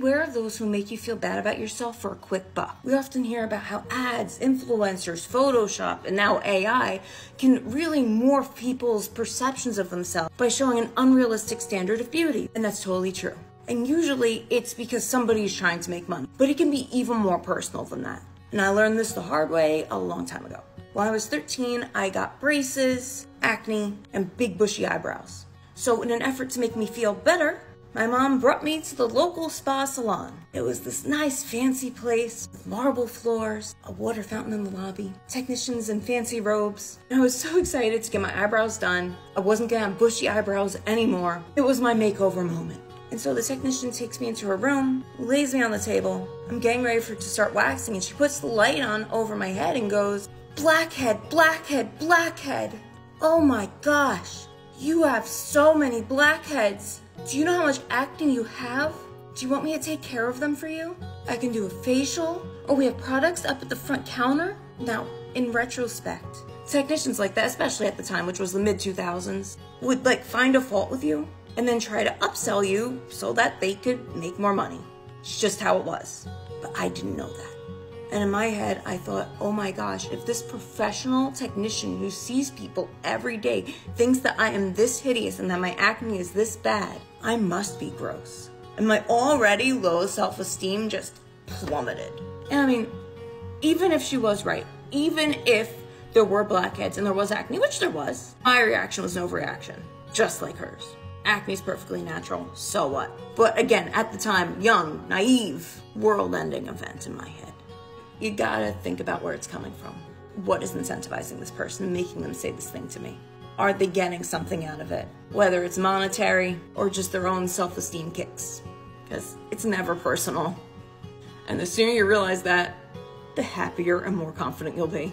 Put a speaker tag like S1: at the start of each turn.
S1: Beware of those who make you feel bad about yourself for a quick buck. We often hear about how ads, influencers, Photoshop, and now AI can really morph people's perceptions of themselves by showing an unrealistic standard of beauty. And that's totally true. And usually it's because somebody is trying to make money. But it can be even more personal than that. And I learned this the hard way a long time ago. When I was 13, I got braces, acne, and big bushy eyebrows. So in an effort to make me feel better, my mom brought me to the local spa salon. It was this nice fancy place with marble floors, a water fountain in the lobby, technicians in fancy robes. And I was so excited to get my eyebrows done. I wasn't gonna have bushy eyebrows anymore. It was my makeover moment. And so the technician takes me into her room, lays me on the table. I'm getting ready for to start waxing, and she puts the light on over my head and goes, Blackhead, blackhead, blackhead. Oh my gosh, you have so many blackheads. Do you know how much acne you have? Do you want me to take care of them for you? I can do a facial, or we have products up at the front counter. Now, in retrospect, technicians like that, especially at the time, which was the mid 2000s, would like find a fault with you and then try to upsell you so that they could make more money. It's just how it was. But I didn't know that. And in my head, I thought, oh my gosh, if this professional technician who sees people every day thinks that I am this hideous and that my acne is this bad, I must be gross. And my already low self esteem just plummeted. And I mean, even if she was right, even if there were blackheads and there was acne, which there was, my reaction was an overreaction, just like hers. Acne is perfectly natural, so what? But again, at the time, young, naive, world ending event in my head you gotta think about where it's coming from. What is incentivizing this person, making them say this thing to me? Are they getting something out of it? Whether it's monetary or just their own self esteem kicks. Because it's never personal. And the sooner you realize that, the happier and more confident you'll be.